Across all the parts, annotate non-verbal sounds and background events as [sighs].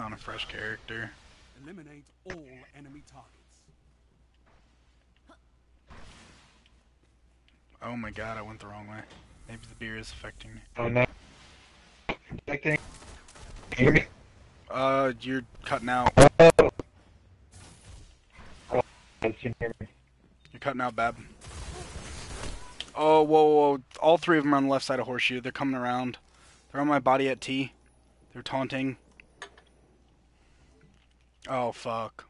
just on a fresh character. Eliminate all enemy targets. Oh my god, I went the wrong way. Maybe the beer is affecting me. Oh no. Protecting. Can you hear me? Uh, you're cutting out. Oh. Oh, can you hear me? You're cutting out, Bab. Oh, whoa, whoa. All three of them are on the left side of Horseshoe. They're coming around. They're on my body at T. They're taunting. Oh, fuck.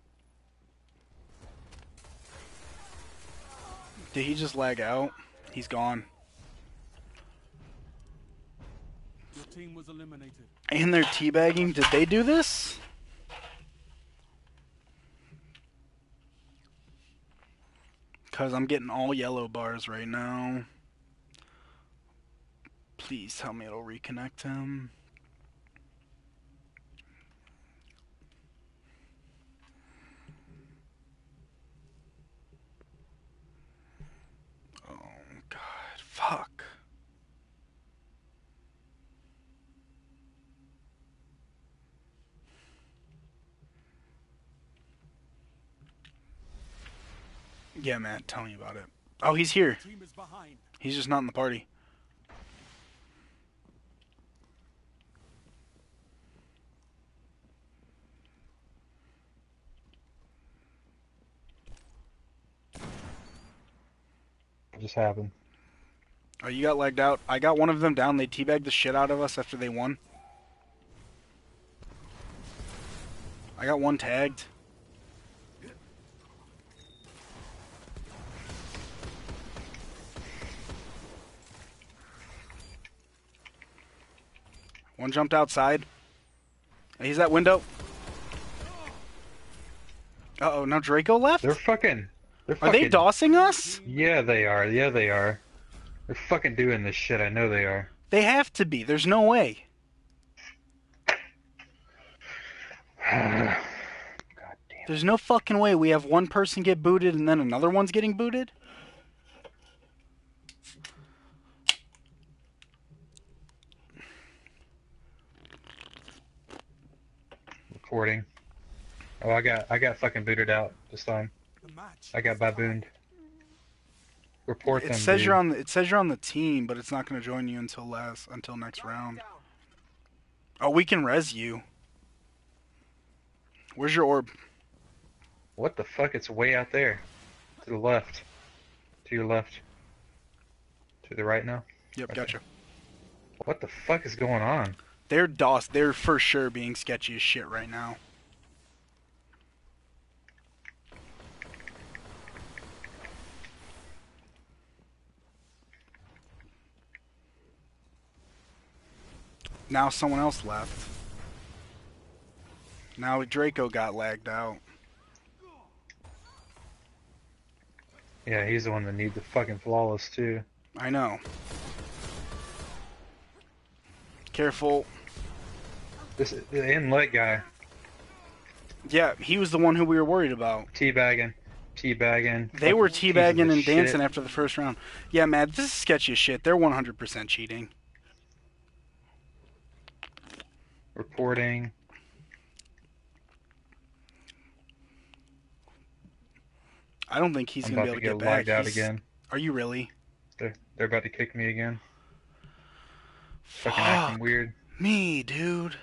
Did he just lag out? He's gone. Your team was eliminated. And they're teabagging. Did they do this? Because I'm getting all yellow bars right now. Please tell me it'll reconnect him. Oh, God. Fuck. Yeah, Matt, tell me about it. Oh, he's here. He's just not in the party. Just happened? Oh, you got lagged out. I got one of them down. They teabagged the shit out of us after they won. I got one tagged. One jumped outside. He's that window. Uh oh, now Draco left? They're fucking. They're Are they dossing us? Yeah, they are. Yeah, they are. They're fucking doing this shit. I know they are. They have to be. There's no way. [sighs] There's no fucking way we have one person get booted and then another one's getting booted. Recording. Oh, I got I got fucking booted out this time. I got babooned. Report It them. says dude. you're on. The, it says you're on the team, but it's not going to join you until last until next round. Oh, we can res you. Where's your orb? What the fuck? It's way out there. To the left. To your left. To the right now. Yep, Okay. gotcha. What the fuck is going on? They're DOS. They're for sure being sketchy as shit right now. Now someone else left. Now Draco got lagged out. Yeah, he's the one that needs the fucking flawless too. I know. Careful. This the inlet guy, Yeah, he was the one who we were worried about. teabagging, teabagging. They were teabagging and shit. dancing after the first round. Yeah, man, this is sketchy as shit. They're 100% cheating. Reporting. I don't think he's I'm gonna about be able to to get get back. lagged out He's- again. Are you really? They're they're about to kick me again. Fucking Fuck acting weird. me, dude.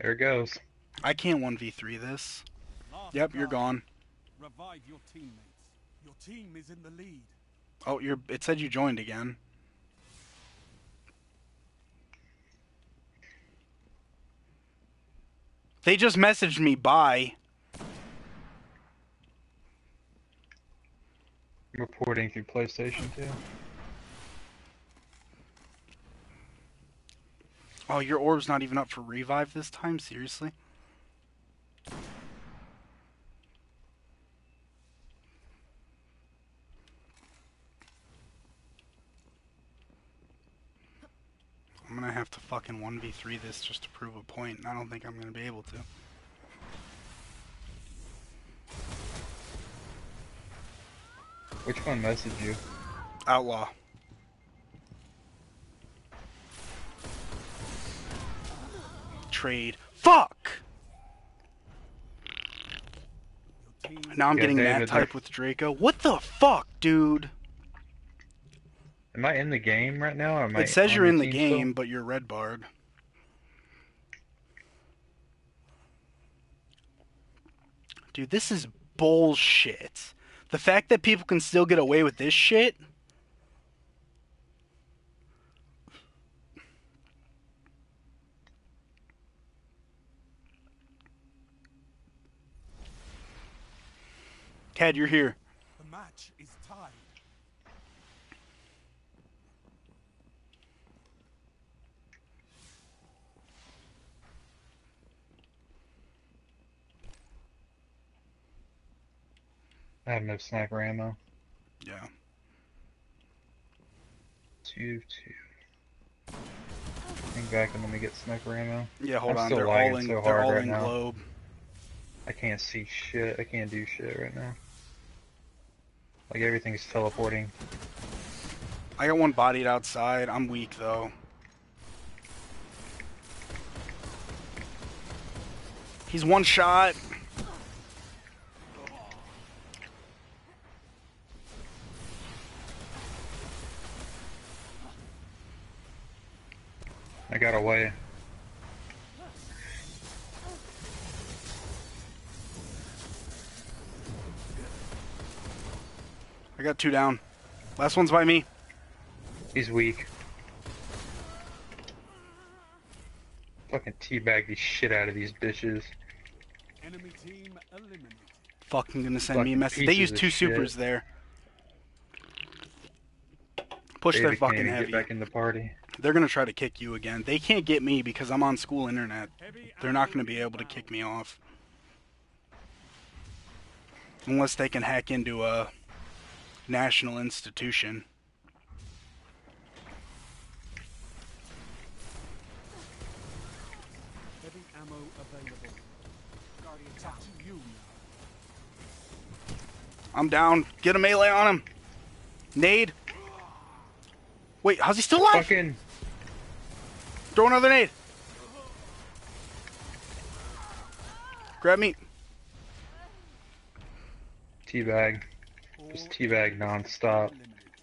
There it goes. I can't 1v3 this. Last Yep, you're gone. Revive your teammates. Your team is in the lead. Oh, you're. It said you joined again. They just messaged me. Bye. Reporting through PlayStation 2. Oh, your orb's not even up for revive this time. Seriously? Three this just to prove a point, point. I don't think I'm going to be able to. Which one messaged you? Outlaw. Trade. Fuck! Now I'm yeah, getting that type with Draco. What the fuck, dude? Am I in the game right now? it says you're in the game, still? but you're red barred. Dude, this is bullshit. The fact that people can still get away with this shit. Cad, you're here. The match is tied. I have no sniper ammo. Yeah. Two, two. Hang back and let me get sniper ammo. Yeah, hold I'm on. still They're all in. so they're all right in now. globe. I can't see shit. I can't do shit right now. Like everything's teleporting. I got one bodied outside. I'm weak though. He's one shot. I got away. I got two down. Last one's by me. He's weak. Fucking teabag the shit out of these bitches. Enemy team eliminated. Fucking gonna send me a message. They pieces used of two shit. supers there. Push their fucking even heavy. Get back in the party. They're gonna try to kick you again. They can't get me because I'm on school internet. They're not gonna be able to kick me off. Unless they can hack into a national institution. Heavy ammo available. Guardian up to you now. I'm down. Get a melee on him. Nade. Wait, how's he still alive? Fucking Throw another nade. Grab me. teabag. Just teabag nonstop.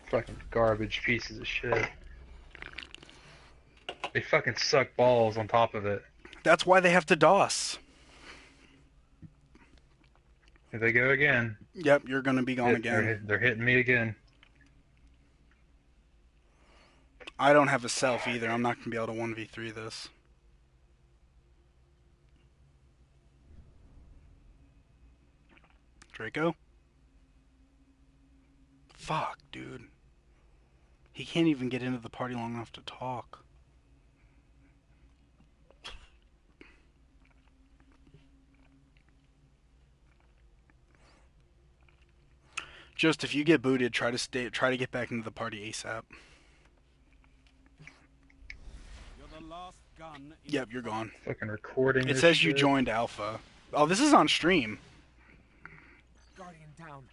Fucking garbage pieces of shit. They fucking suck balls on top of it. That's why they have to DOS. Here they go again. Yep, you're gonna be gone Hit- again. They're, they're hitting me again. I don't have a self either. I'm not gonna be able to 1v3 this. Draco? Fuck, dude. He can't even get into the party long enough to talk. Just if you get booted, try to stay try to get back into the party ASAP. You're the last gun. Yep, you're gone. Fucking recording. It this says you joined Alpha. Oh, this is on stream. Guardian down.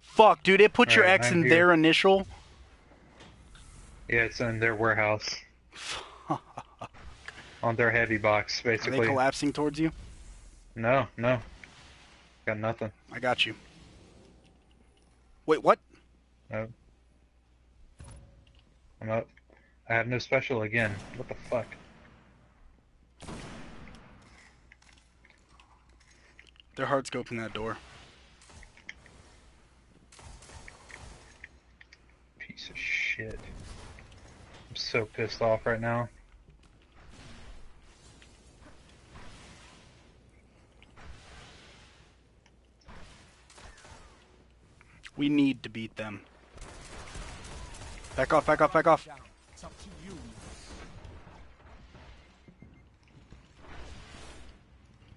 Fuck, dude, it put your Alright, X I'm in here. their initial. Yeah, it's in their warehouse. [laughs] On their heavy box, basically. Are they collapsing towards you? No, no. Got nothing. I got you. Wait, what? No. I'm up. I have no special again. What the fuck? They're hard scoping that door. Piece of shit. I'm so pissed off right now. We need to beat them. Back off, back off, back off. It's up to you.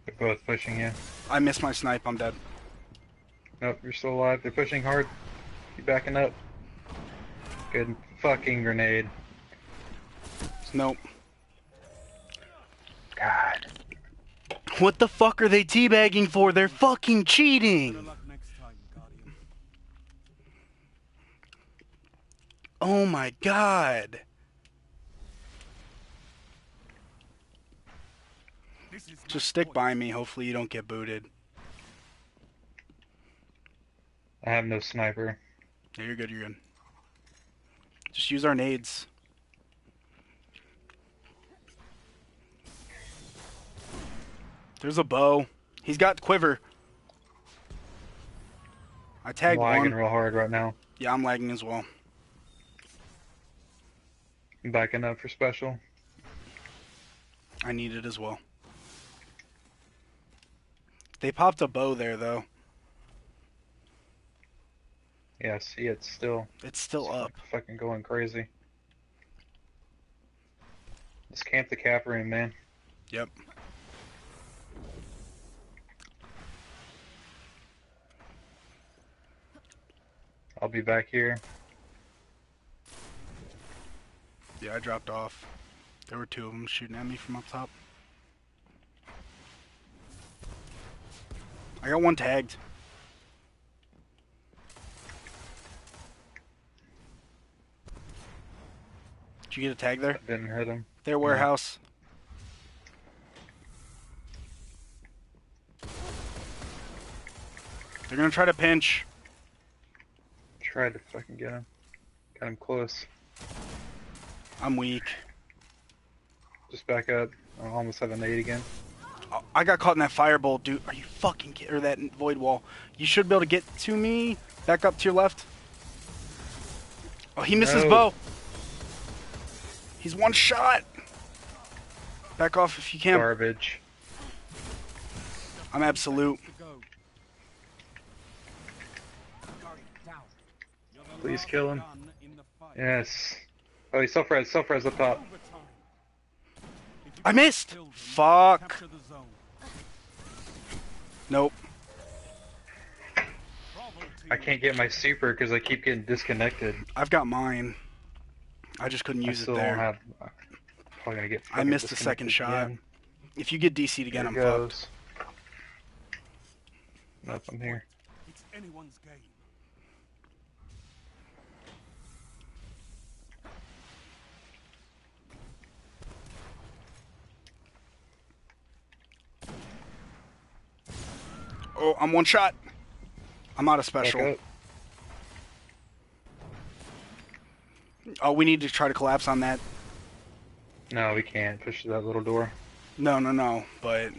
They're both pushing you. I missed my snipe, I'm dead. Nope, you're still alive. They're pushing hard. Keep backing up. Good fucking grenade. Nope. God. What the fuck are they teabagging for? They're fucking cheating! luck next time, Guardian. Oh my god. Just stick by me. Hopefully you don't get booted. I have no sniper. Yeah, you're good. You're good. Just use our nades. There's a bow. He's got quiver. I I'm tagged lagging one. real hard right now. Yeah, I'm lagging as well. I'm backing up for special. I need it as well. They popped a bow there though. Yeah, see, it's still It's still it's up. fucking going crazy. Just camp the cap room, man. Yep. I'll be back here. Yeah, I dropped off. There were two of them shooting at me from up top. I got one tagged. Did you get a tag there? Didn't hit him. Their warehouse. They're gonna try to pinch. Tried to fucking get him. Got him close. I'm weak. Just back up. I almost have an eight again. I got caught in that firebolt, dude. Are you fucking kidding? Or that void wall. You should be able to get to me. Back up to your left. Oh, he missed his No. bow. He's one shot. Back off if you can. Garbage. I'm absolute. To go. Down. You're the Please kill him. gun in the fight. Yes. Oh, he's self-res, self-res up top. Overtime. If you I missed. Fuck. capture the zone. Nope. I can't get my super because I keep getting disconnected. I've got mine. I just couldn't I use it there. don't have. Uh, probably gonna get. I missed the second shot. again. If you get DC'd again, Here I'm it fucked. goes. Nope, I'm here. It's anyone's game. Oh, I'm one shot. I'm out of special. up. Oh, we need to try to collapse on that. No, we can't push that little door. No, no, no. But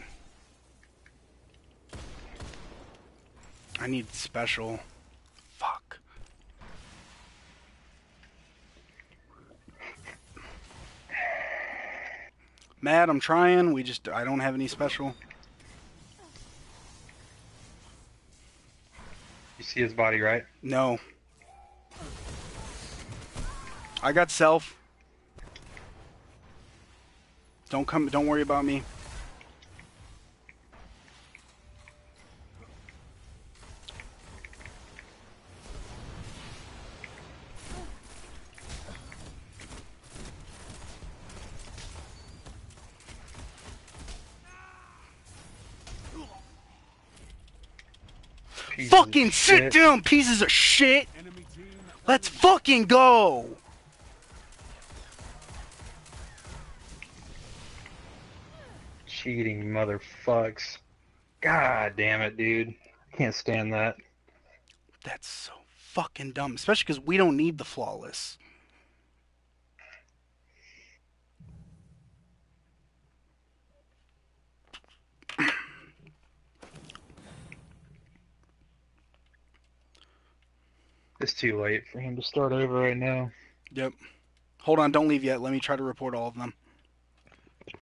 I need special. Fuck. Mad, I'm trying. We just I don't have any special. See his body, right? No. I got self. Don't come don't worry about me. Piece of Fucking sit shit. down, pieces of shit. Let's fucking go. Cheating motherfucks. God damn it, dude. I can't stand that. That's so fucking dumb, especially because we don't need the flawless. It's too late for him to start over right now. Yep. Hold on, don't leave yet. Let me try to report all of them.